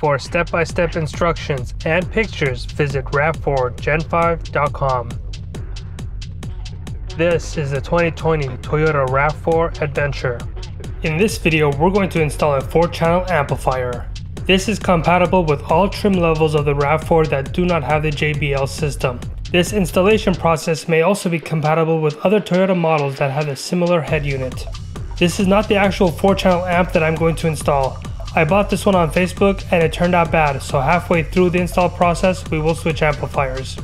For step-by-step instructions and pictures, visit rav4gen5.com. This is the 2020 Toyota RAV4 Adventure. In this video, we're going to install a 4-channel amplifier. This is compatible with all trim levels of the RAV4 that do not have the JBL system. This installation process may also be compatible with other Toyota models that have a similar head unit. This is not the actual 4-channel amp that I'm going to install. I bought this one on Facebook and it turned out bad, so halfway through the install process, we will switch amplifiers.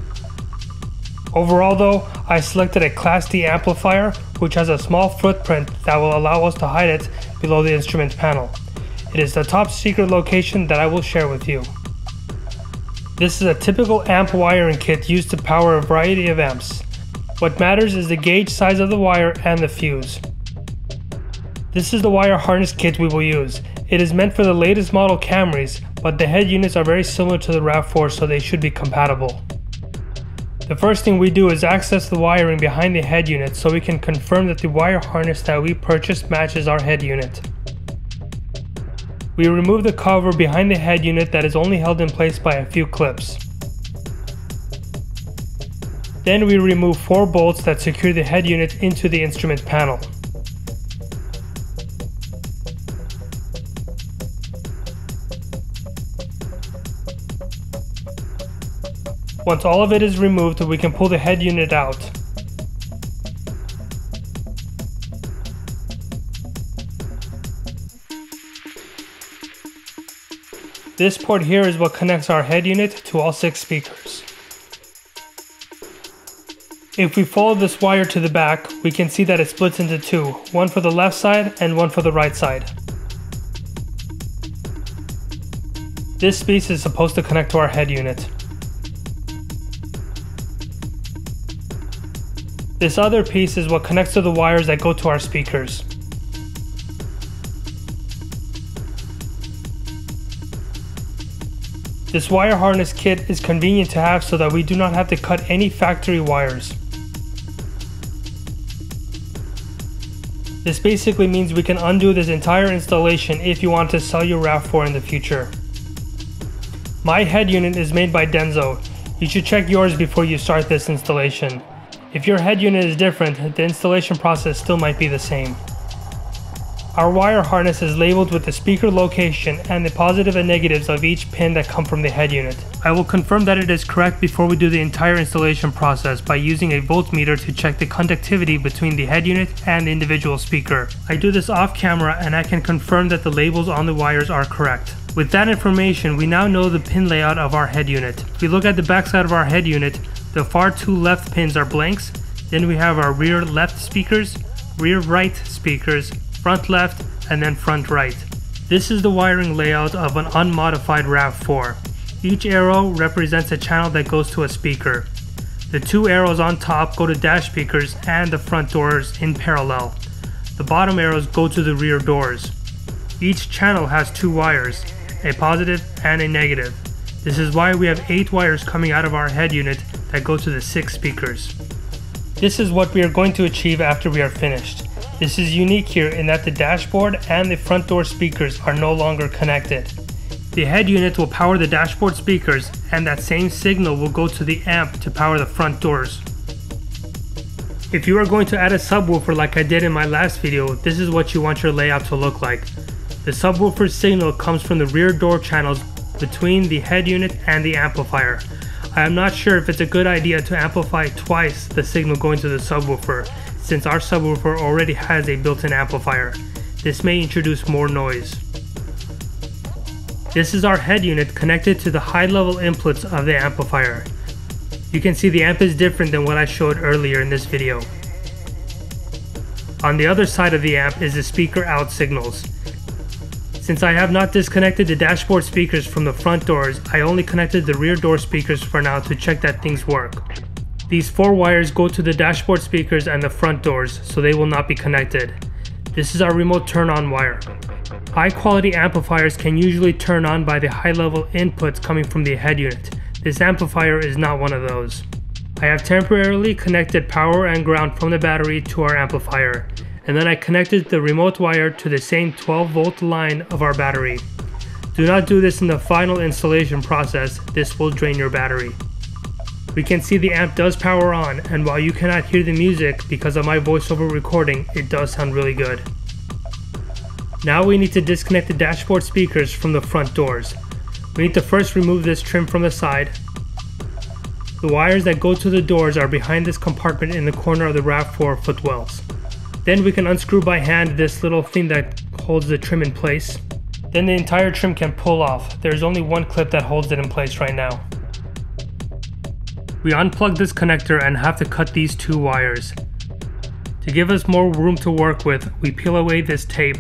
Overall though, I selected a Class D amplifier, which has a small footprint that will allow us to hide it below the instrument panel. It is the top secret location that I will share with you. This is a typical amp wiring kit used to power a variety of amps. What matters is the gauge size of the wire and the fuse. This is the wire harness kit we will use. It is meant for the latest model Camrys, but the head units are very similar to the RAV4 so they should be compatible. The first thing we do is access the wiring behind the head unit so we can confirm that the wire harness that we purchased matches our head unit. We remove the cover behind the head unit that is only held in place by a few clips. Then we remove four bolts that secure the head unit into the instrument panel. Once all of it is removed, we can pull the head unit out. This port here is what connects our head unit to all six speakers. If we follow this wire to the back, we can see that it splits into two, one for the left side and one for the right side. This piece is supposed to connect to our head unit. This other piece is what connects to the wires that go to our speakers. This wire harness kit is convenient to have so that we do not have to cut any factory wires. This basically means we can undo this entire installation if you want to sell your RAV4 in the future. My head unit is made by Denso. You should check yours before you start this installation. If your head unit is different, the installation process still might be the same. Our wire harness is labeled with the speaker location and the positive and negatives of each pin that come from the head unit. I will confirm that it is correct before we do the entire installation process by using a voltmeter to check the conductivity between the head unit and the individual speaker. I do this off camera and I can confirm that the labels on the wires are correct. With that information, we now know the pin layout of our head unit. If we look at the backside of our head unit, the far two left pins are blanks. Then we have our rear left speakers, rear right speakers, front left, and then front right. This is the wiring layout of an unmodified RAV4. Each arrow represents a channel that goes to a speaker. The two arrows on top go to dash speakers and the front doors in parallel. The bottom arrows go to the rear doors. Each channel has two wires, a positive and a negative. This is why we have 8 wires coming out of our head unit that go to the 6 speakers. This is what we are going to achieve after we are finished. This is unique here in that the dashboard and the front door speakers are no longer connected. The head unit will power the dashboard speakers and that same signal will go to the amp to power the front doors. If you are going to add a subwoofer like I did in my last video, this is what you want your layout to look like. The subwoofer signal comes from the rear door channels between the head unit and the amplifier. I am not sure if it's a good idea to amplify twice the signal going to the subwoofer, since our subwoofer already has a built-in amplifier. This may introduce more noise. This is our head unit connected to the high-level inputs of the amplifier. You can see the amp is different than what I showed earlier in this video. On the other side of the amp is the speaker out signals. Since I have not disconnected the dashboard speakers from the front doors, I only connected the rear door speakers for now to check that things work. These four wires go to the dashboard speakers and the front doors, so they will not be connected. This is our remote turn on wire. High quality amplifiers can usually turn on by the high level inputs coming from the head unit. This amplifier is not one of those. I have temporarily connected power and ground from the battery to our amplifier and then I connected the remote wire to the same 12 volt line of our battery. Do not do this in the final installation process, this will drain your battery. We can see the amp does power on, and while you cannot hear the music because of my voiceover recording, it does sound really good. Now we need to disconnect the dashboard speakers from the front doors. We need to first remove this trim from the side. The wires that go to the doors are behind this compartment in the corner of the RAV4 footwells. Then we can unscrew by hand this little thing that holds the trim in place. Then the entire trim can pull off. There's only one clip that holds it in place right now. We unplug this connector and have to cut these two wires. To give us more room to work with, we peel away this tape.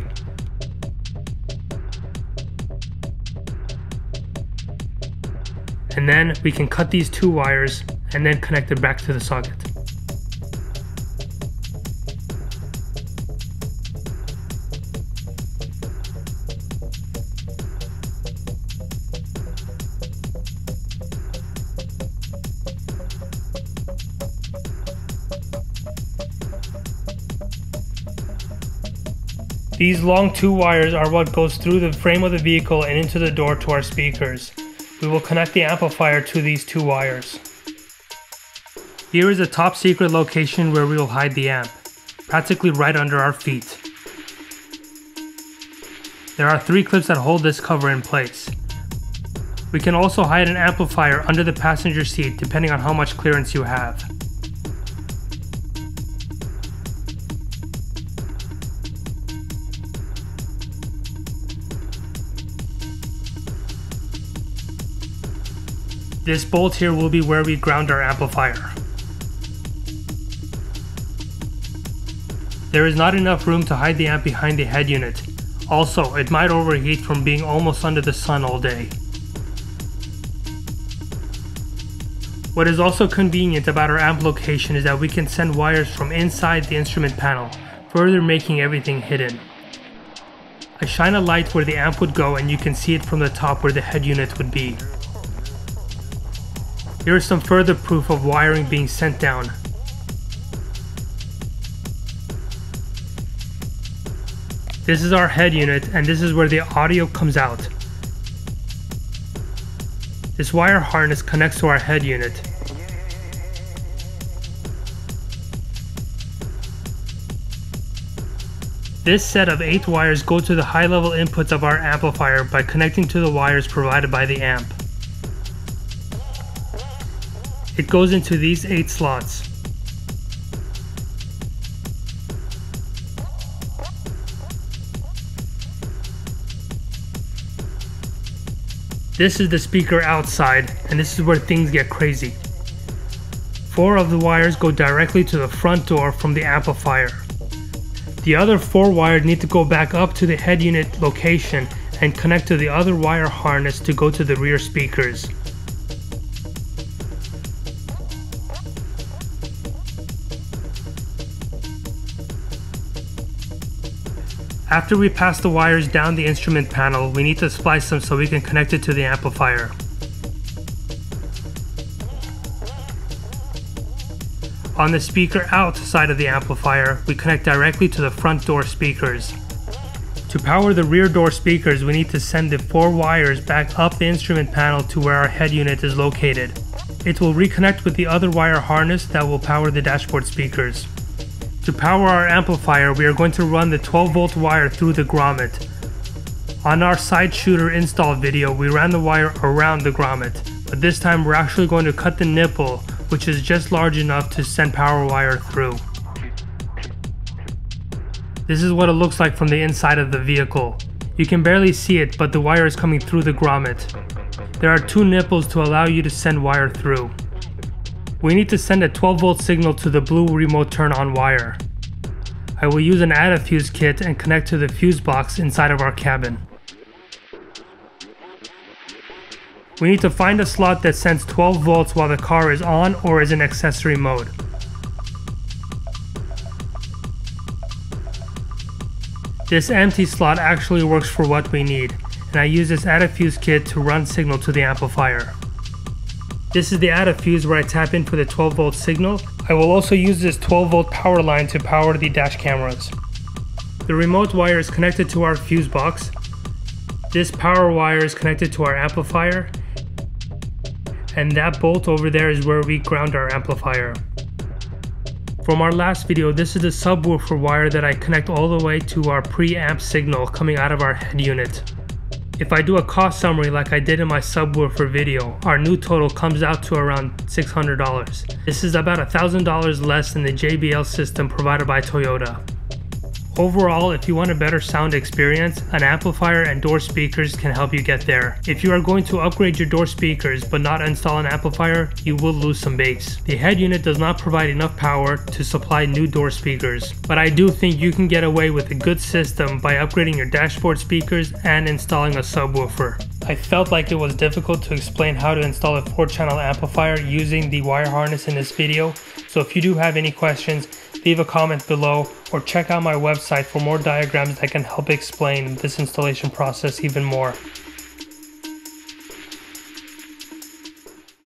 And then we can cut these two wires and then connect it back to the socket. These long two wires are what goes through the frame of the vehicle and into the door to our speakers. We will connect the amplifier to these two wires. Here is a top secret location where we will hide the amp, practically right under our feet. There are three clips that hold this cover in place. We can also hide an amplifier under the passenger seat depending on how much clearance you have. This bolt here will be where we ground our amplifier. There is not enough room to hide the amp behind the head unit. Also, it might overheat from being almost under the sun all day. What is also convenient about our amp location is that we can send wires from inside the instrument panel, further making everything hidden. I shine a light where the amp would go and you can see it from the top where the head unit would be. Here is some further proof of wiring being sent down. This is our head unit and this is where the audio comes out. This wire harness connects to our head unit. This set of 8 wires go to the high level inputs of our amplifier by connecting to the wires provided by the amp. It goes into these eight slots. This is the speaker outside, and this is where things get crazy. Four of the wires go directly to the front door from the amplifier. The other four wires need to go back up to the head unit location and connect to the other wire harness to go to the rear speakers. After we pass the wires down the instrument panel, we need to splice them so we can connect it to the amplifier. On the speaker out side of the amplifier, we connect directly to the front door speakers. To power the rear door speakers, we need to send the four wires back up the instrument panel to where our head unit is located. It will reconnect with the other wire harness that will power the dashboard speakers. To power our amplifier, we are going to run the 12 volt wire through the grommet. On our side shooter install video, we ran the wire around the grommet, but this time we're actually going to cut the nipple, which is just large enough to send power wire through. This is what it looks like from the inside of the vehicle. You can barely see it, but the wire is coming through the grommet. There are two nipples to allow you to send wire through. We need to send a 12 volt signal to the blue remote turn on wire. I will use an Add-A-Fuse kit and connect to the fuse box inside of our cabin. We need to find a slot that sends 12 volts while the car is on or is in accessory mode. This empty slot actually works for what we need, and I use this Add-A-Fuse kit to run signal to the amplifier. This is the Add-A-Fuse where I tap in for the 12 volt signal. I will also use this 12 volt power line to power the dash cameras. The remote wire is connected to our fuse box. This power wire is connected to our amplifier and that bolt over there is where we ground our amplifier. From our last video, this is the subwoofer wire that I connect all the way to our preamp signal coming out of our head unit. If I do a cost summary like I did in my subwoofer video, our new total comes out to around $600. This is about $1,000 less than the JBL system provided by Toyota. Overall, if you want a better sound experience, an amplifier and door speakers can help you get there. If you are going to upgrade your door speakers but not install an amplifier, you will lose some bass. The head unit does not provide enough power to supply new door speakers, but I do think you can get away with a good system by upgrading your dashboard speakers and installing a subwoofer. I felt like it was difficult to explain how to install a 4 channel amplifier using the wire harness in this video, so if you do have any questions, leave a comment below or check out my website for more diagrams that can help explain this installation process even more.